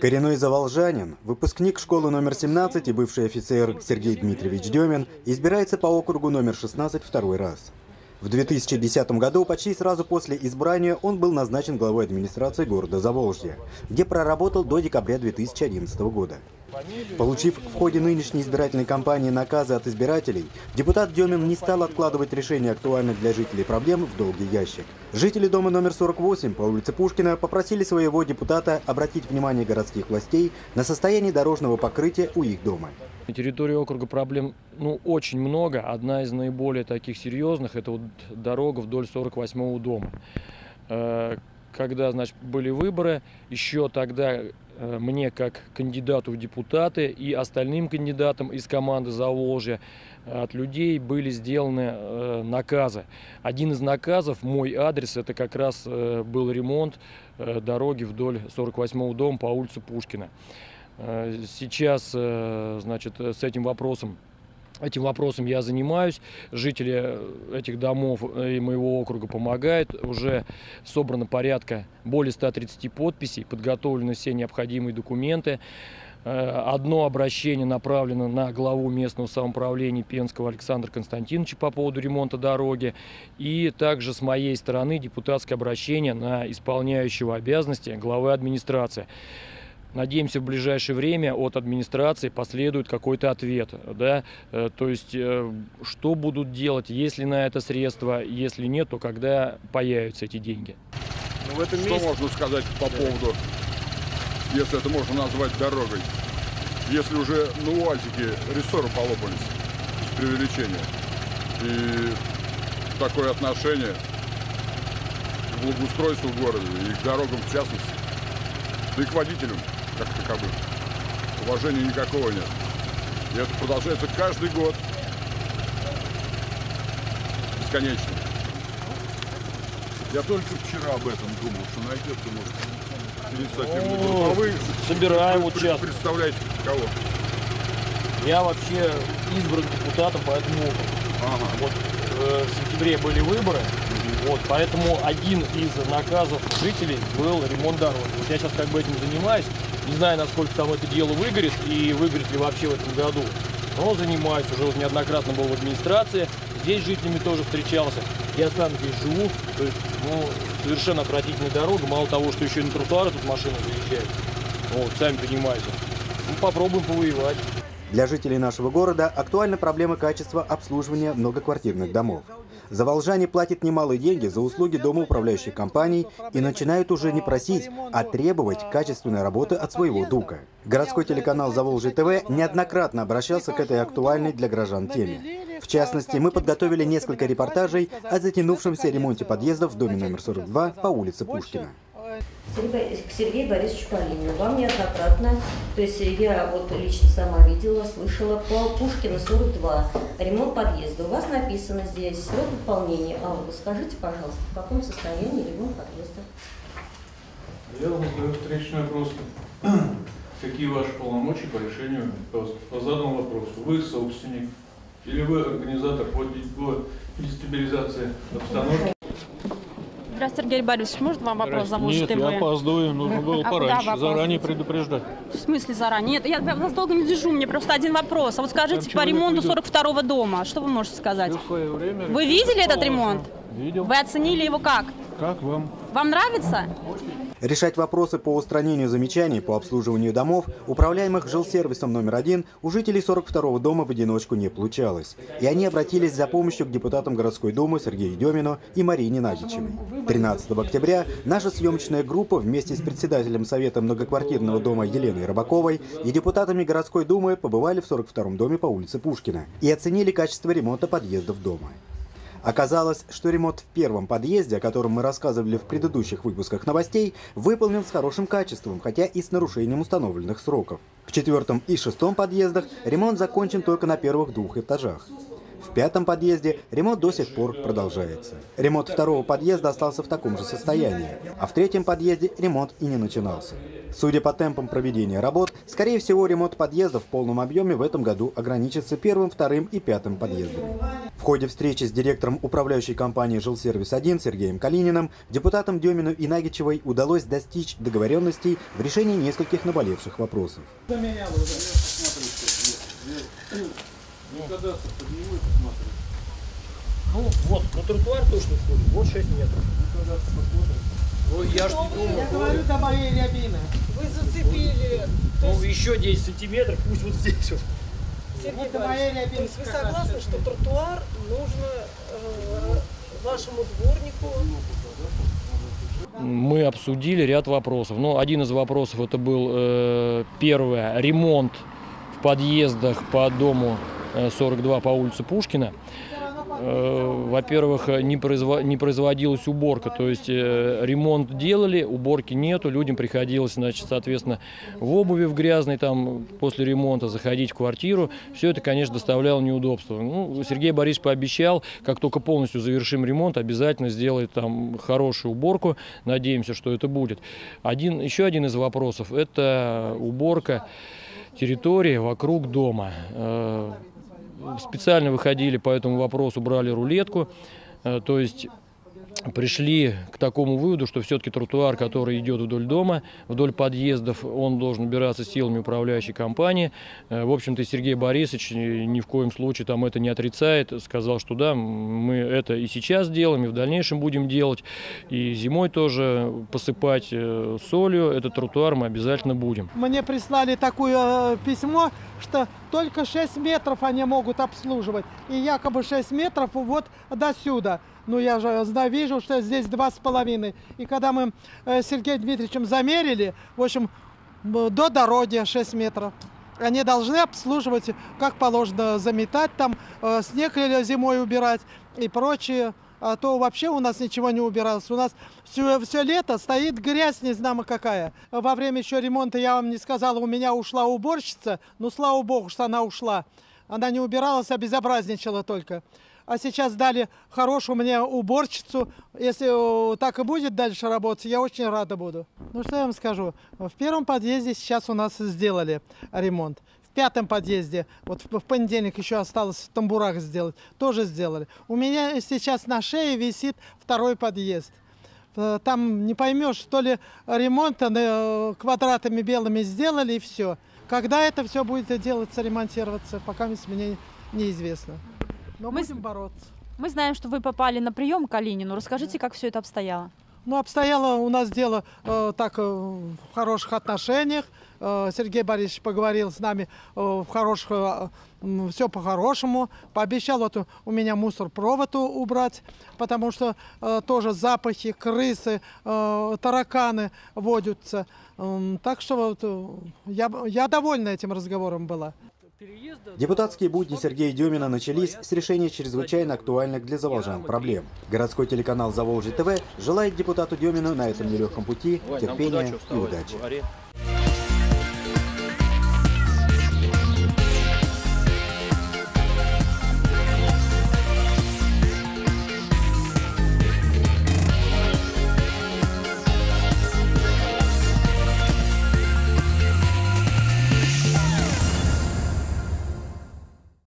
Коренной заволжанин, выпускник школы номер 17 и бывший офицер Сергей Дмитриевич Демин избирается по округу номер 16 второй раз. В 2010 году, почти сразу после избрания, он был назначен главой администрации города Заволжье, где проработал до декабря 2011 года. Получив в ходе нынешней избирательной кампании наказы от избирателей, депутат Демин не стал откладывать решение актуальных для жителей проблем в долгий ящик. Жители дома номер 48 по улице Пушкина попросили своего депутата обратить внимание городских властей на состояние дорожного покрытия у их дома. На территории округа проблем ну, очень много. Одна из наиболее таких серьезных – это вот дорога вдоль 48-го дома. Когда, значит, были выборы, еще тогда Э, мне как кандидату в депутаты и остальным кандидатам из команды Заволжья от людей были сделаны э, наказы. Один из наказов, мой адрес, это как раз э, был ремонт дороги вдоль 48-го дома по улице Пушкина. Сейчас, значит, с этим вопросом Этим вопросом я занимаюсь. Жители этих домов и моего округа помогают. Уже собрано порядка более 130 подписей, подготовлены все необходимые документы. Э, одно обращение направлено на главу местного самоуправления Пенского Александра Константиновича по поводу ремонта дороги. И также с моей стороны депутатское обращение на исполняющего обязанности главы администрации. Надеемся, в ближайшее время от администрации последует какой-то ответ. Да? Э, то есть, э, что будут делать, если на это средства, если нет, то когда появятся эти деньги. Ну, в этом что месте... можно сказать по поводу, если это можно назвать дорогой? Если уже на УАЗике рессоры полопались с преувеличения, и такое отношение к благоустройству города и к дорогам в частности, да и к водителям как таковых. Уважения никакого нет. И это продолжается каждый год. Бесконечно. Я только вчера об этом думал, что найдется, может, инициативный группа. А вы собираем участок. Представляете кого? Я вообще избран депутатом по этому округу. Ага. Вот э, в сентябре были выборы, вот, поэтому один из наказов жителей был ремонт дороги. Вот я сейчас как бы этим занимаюсь. Не знаю, насколько там это дело выгорит и выгорит ли вообще в этом году. Но занимаюсь, уже вот неоднократно был в администрации. Здесь с жителями тоже встречался. Я сам здесь живу. То есть, ну, совершенно отвратительная дорога. Мало того, что еще и на тротуары тут машины заезжают. Вот, сами понимаете. Ну, попробуем повоевать. Для жителей нашего города актуальна проблема качества обслуживания многоквартирных домов. Заволжане платят немалые деньги за услуги домоуправляющих компаний и начинают уже не просить, а требовать качественной работы от своего ДУКа. Городской телеканал «Заволжье ТВ» неоднократно обращался к этой актуальной для горожан теме. В частности, мы подготовили несколько репортажей о затянувшемся ремонте подъездов в доме номер 42 по улице Пушкина к Сергею Борисовичу Полинину. Вам неоднократно, то есть я вот лично сама видела, слышала, по Пушкина 42, ремонт подъезда. У вас написано здесь срок выполнения август. Скажите, пожалуйста, в каком состоянии ремонт подъезда? Я вам задаю встречный вопрос. Какие ваши полномочия по решению по, заданному вопросу? Вы собственник или вы организатор по дестабилизации обстановки? Здравствуйте, Сергей Борисович. Может вам вопрос за Нет, ТВ? я опаздываю. Нужно было а пораньше, заранее предупреждать. В смысле заранее? Нет, я вас долго не держу. Мне просто один вопрос. А вот скажите, по ремонту 42-го дома, что вы можете сказать? Время вы видели этот ремонт? Видел. Вы оценили его как? Как вам? Вам нравится? Решать вопросы по устранению замечаний по обслуживанию домов, управляемых жилсервисом номер один, у жителей 42-го дома в одиночку не получалось. И они обратились за помощью к депутатам городской думы Сергею Демину и Марине Надичевой. 13 октября наша съемочная группа вместе с председателем Совета многоквартирного дома Еленой Рыбаковой и депутатами городской думы побывали в 42-м доме по улице Пушкина и оценили качество ремонта подъездов дома. Оказалось, что ремонт в первом подъезде, о котором мы рассказывали в предыдущих выпусках новостей, выполнен с хорошим качеством, хотя и с нарушением установленных сроков. В четвертом и шестом подъездах ремонт закончен только на первых двух этажах. В пятом подъезде ремонт до сих пор продолжается. Ремонт второго подъезда остался в таком же состоянии, а в третьем подъезде ремонт и не начинался. Судя по темпам проведения работ, скорее всего ремонт подъезда в полном объеме в этом году ограничится первым, вторым и пятым подъездами. В ходе встречи с директором управляющей компании «Жилсервис-1» Сергеем Калининым депутатам Демину и Нагичевой удалось достичь договоренностей в решении нескольких наболевших вопросов. Ну вот, на тротуар точно входит, вот 6 метров. Ну, я ж не думаю, Я говорю, это мои рябины. Вы зацепили. ну еще 10 сантиметров, пусть вот здесь вот. Сергей. То есть вы согласны, что тротуар нужно э, вашему дворнику? Мы обсудили ряд вопросов. Ну, один из вопросов это был э, первое ремонт в подъездах по дому 42 по улице Пушкина. Э, Во-первых, не, произво- не производилась уборка, то есть э, ремонт делали, уборки нету, людям приходилось, значит, соответственно, в обуви в грязной там после ремонта заходить в квартиру. Все это, конечно, доставляло неудобства. Ну, Сергей Борисович пообещал, как только полностью завершим ремонт, обязательно сделает там хорошую уборку. Надеемся, что это будет. Один, еще один из вопросов – это уборка территории вокруг дома. Специально выходили по этому вопросу, брали рулетку. Э, То есть пришли к такому выводу, что все-таки тротуар, который идет вдоль дома, вдоль подъездов, он должен убираться силами управляющей компании. Э, В общем-то, Сергей Борисович э, ни в коем случае там это не отрицает. Сказал, что да, мы это и сейчас делаем, и в дальнейшем будем делать. И зимой тоже посыпать э, солью этот тротуар мы обязательно будем. Мне прислали такое письмо, что только 6 метров они могут обслуживать. И якобы 6 метров вот до сюда. Ну, я же знаю, вижу, что здесь два с половиной. И когда мы э, с Сергеем Дмитриевичем замерили, в общем, до дороги 6 метров. Они должны обслуживать, как положено, заметать там, э, снег зимой убирать и прочее. А то вообще у нас ничего не убиралось. У нас все, все лето стоит грязь, не знамо какая. Во время еще ремонта, я вам не сказала, у меня ушла уборщица. Ну, слава богу, что она ушла. Она не убиралась, а безобразничала только. А сейчас дали хорошую мне уборщицу. Если э, так и будет дальше работать, я очень рада буду. Ну, что я вам скажу. В первом подъезде сейчас у нас сделали ремонт. В пятом подъезде, вот в понедельник еще осталось в тамбурах сделать, тоже сделали. У меня сейчас на шее висит второй подъезд. Э, Там не поймешь, то ли ремонт э, квадратами белыми сделали и все. Когда это все будет делаться, ремонтироваться, пока мне неизвестно. Но Мы с- будем бороться. Мы знаем, что вы попали на прием к Калинину. Расскажите, как все это обстояло. Ну, обстояло у нас дело э, так э, в хороших отношениях. Э, Сергей Борисович поговорил с нами э, в хороших, все по-хорошему. Пообещал вот у меня мусор-провод у- убрать, потому что э, тоже запахи, крысы, э, тараканы водятся. М, Так что вот э, я, я довольна этим разговором была. Депутатские будни Сергея Демина начались с решения чрезвычайно актуальных для заволжан проблем. Городской телеканал «Заволжье ТВ» желает депутату Демину на этом нелегком пути терпения и удачи.